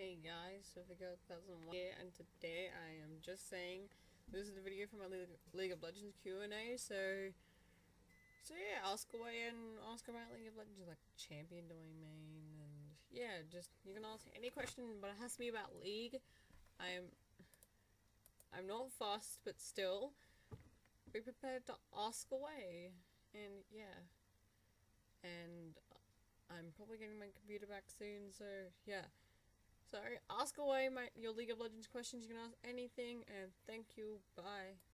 Hey guys, so Vigo 2001 here, and today I am just saying this is the video for my League, of Legends Q&A, so so yeah, ask away and ask about League of Legends, like champion do I main, and yeah, just you can ask any question, but it has to be about League. I'm I'm not fast, but still, be prepared to ask away, and yeah, and I'm probably getting my computer back soon, so yeah. So ask away my your League of Legends questions. You can ask anything, and thank you. Bye.